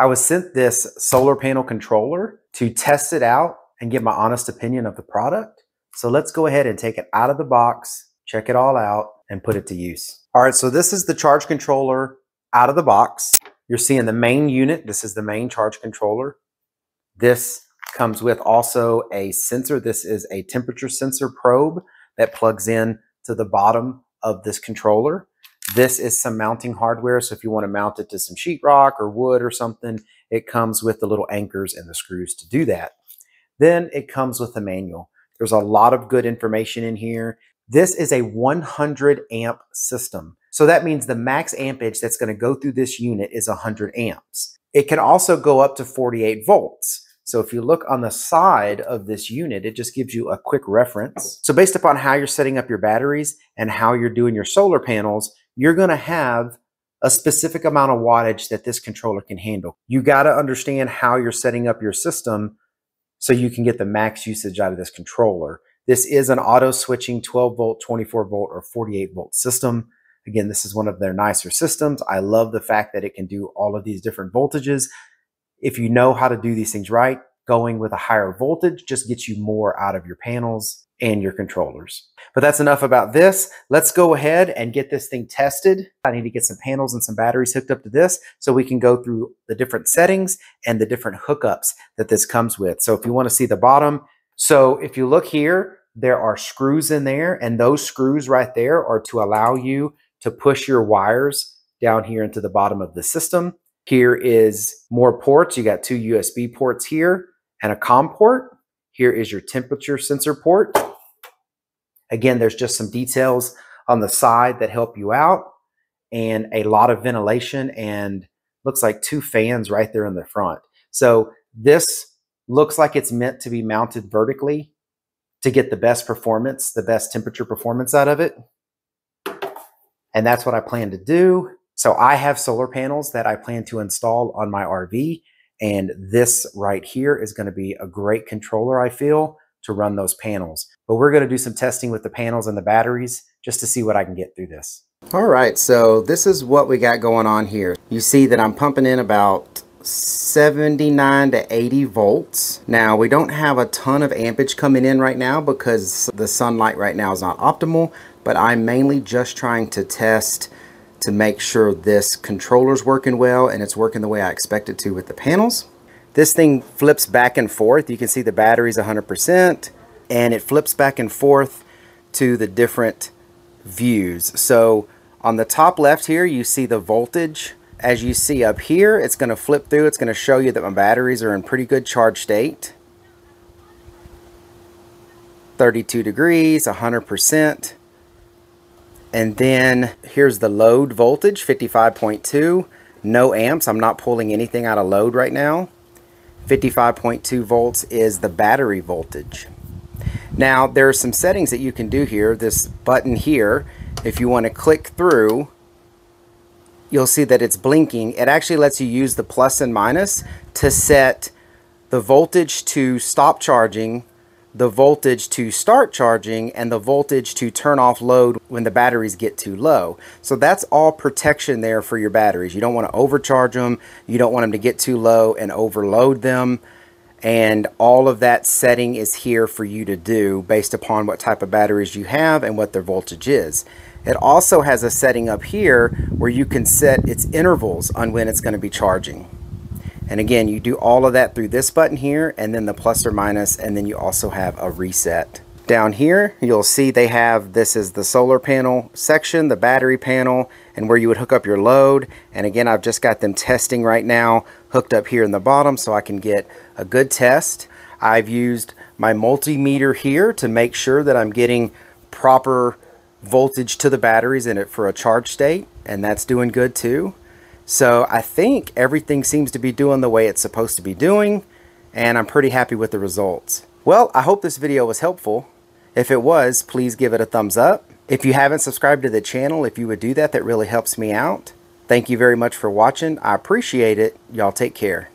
I was sent this solar panel controller to test it out and get my honest opinion of the product. So let's go ahead and take it out of the box, check it all out, and put it to use. All right, so this is the charge controller out of the box. You're seeing the main unit. This is the main charge controller. This comes with also a sensor. This is a temperature sensor probe that plugs in to the bottom of this controller. This is some mounting hardware. So if you want to mount it to some sheetrock or wood or something, it comes with the little anchors and the screws to do that. Then it comes with a manual. There's a lot of good information in here. This is a 100 amp system. So that means the max ampage that's going to go through this unit is 100 amps. It can also go up to 48 volts. So if you look on the side of this unit, it just gives you a quick reference. So based upon how you're setting up your batteries and how you're doing your solar panels, you're going to have a specific amount of wattage that this controller can handle. You got to understand how you're setting up your system so you can get the max usage out of this controller. This is an auto switching 12 volt, 24 volt, or 48 volt system. Again, this is one of their nicer systems. I love the fact that it can do all of these different voltages if you know how to do these things right, going with a higher voltage just gets you more out of your panels and your controllers. But that's enough about this. Let's go ahead and get this thing tested. I need to get some panels and some batteries hooked up to this so we can go through the different settings and the different hookups that this comes with. So if you want to see the bottom, so if you look here, there are screws in there and those screws right there are to allow you to push your wires down here into the bottom of the system. Here is more ports. You got two USB ports here and a COM port. Here is your temperature sensor port. Again, there's just some details on the side that help you out and a lot of ventilation and looks like two fans right there in the front. So this looks like it's meant to be mounted vertically to get the best performance, the best temperature performance out of it. And that's what I plan to do. So I have solar panels that I plan to install on my RV. And this right here is going to be a great controller, I feel, to run those panels. But we're going to do some testing with the panels and the batteries just to see what I can get through this. All right, so this is what we got going on here. You see that I'm pumping in about 79 to 80 volts. Now we don't have a ton of ampage coming in right now because the sunlight right now is not optimal, but I'm mainly just trying to test to make sure this controller's working well and it's working the way I expect it to with the panels. This thing flips back and forth. You can see the battery's 100% and it flips back and forth to the different views. So on the top left here, you see the voltage. As you see up here, it's going to flip through. It's going to show you that my batteries are in pretty good charge state. 32 degrees, 100%. And then here's the load voltage, 55.2. No amps. I'm not pulling anything out of load right now. 55.2 volts is the battery voltage. Now, there are some settings that you can do here. This button here, if you want to click through, you'll see that it's blinking. It actually lets you use the plus and minus to set the voltage to stop charging the voltage to start charging and the voltage to turn off load when the batteries get too low. So that's all protection there for your batteries. You don't want to overcharge them. You don't want them to get too low and overload them. And all of that setting is here for you to do based upon what type of batteries you have and what their voltage is. It also has a setting up here where you can set its intervals on when it's going to be charging. And again, you do all of that through this button here and then the plus or minus and then you also have a reset. Down here, you'll see they have, this is the solar panel section, the battery panel, and where you would hook up your load. And again, I've just got them testing right now, hooked up here in the bottom so I can get a good test. I've used my multimeter here to make sure that I'm getting proper voltage to the batteries in it for a charge state, and that's doing good too. So I think everything seems to be doing the way it's supposed to be doing, and I'm pretty happy with the results. Well, I hope this video was helpful. If it was, please give it a thumbs up. If you haven't subscribed to the channel, if you would do that, that really helps me out. Thank you very much for watching. I appreciate it. Y'all take care.